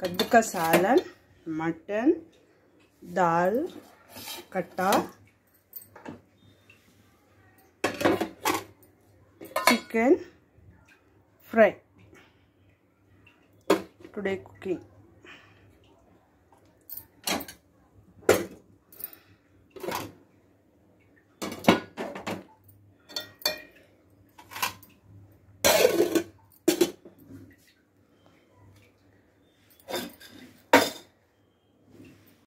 कद्दू का सालन मटन दाल कट्टा चिकन फ्राई today cooking.